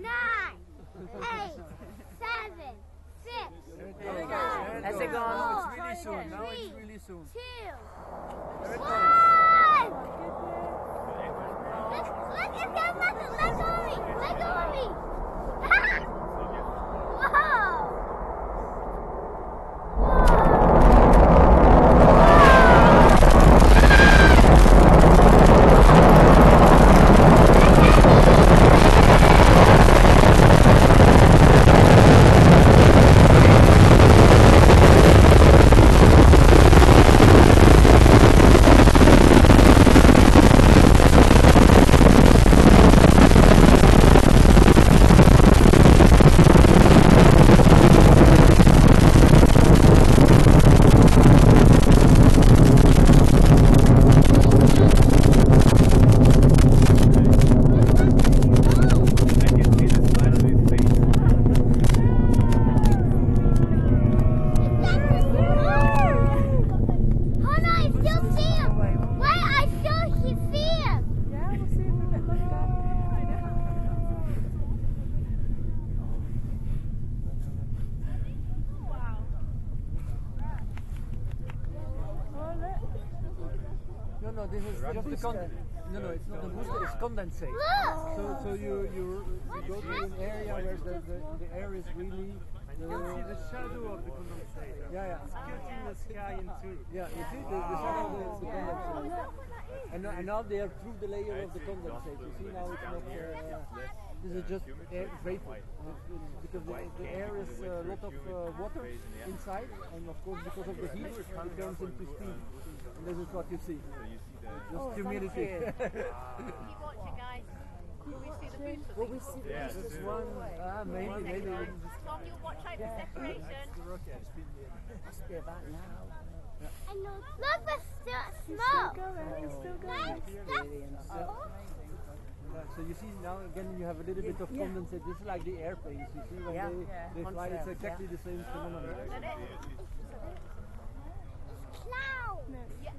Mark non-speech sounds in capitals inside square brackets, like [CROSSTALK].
nine, eight, seven, six, five, Has it four. It's really soon. Now it's really soon. two, Very one. close. Look, look, it's got nothing. Let go of me. Let go of me. Whoa. Oh no, I still see him. Wait, I still he- see him. Yeah, we'll see if we can look back. I know. Wow. Oh, look. No, no, this is just the con- No, no, it's not a booster. It's condensate. Look. So, so you you, you go to an area where the, the, the air is really. You can see the shadow of the condensate. Yeah, yeah, Cutting the sky in two. yeah. You see the, the shadow of the, the condensate. And, now- and now they are through the layer of the condensate. You see now it's not. Uh, this is just air vapor It's- it's because the, the air is a lot of uh, water inside, and of course because of the heat it turns into steam. And this is what you see. Just humidity. Keep [LAUGHS] watching, guys. Will we see the booster? Will we see the Yeah, boosters two. one ah, maybe, maybe. Tom, you watch out for separation. Must be about now. And look, look, the st- Still smoke. going, it's still going. That's, Really that's insane. Yeah, so you see now again you have a little bit of Yeah. condensate. This is like the airplanes. You see when Yeah. they, Yeah. they fly, it's exactly the same phenomenon.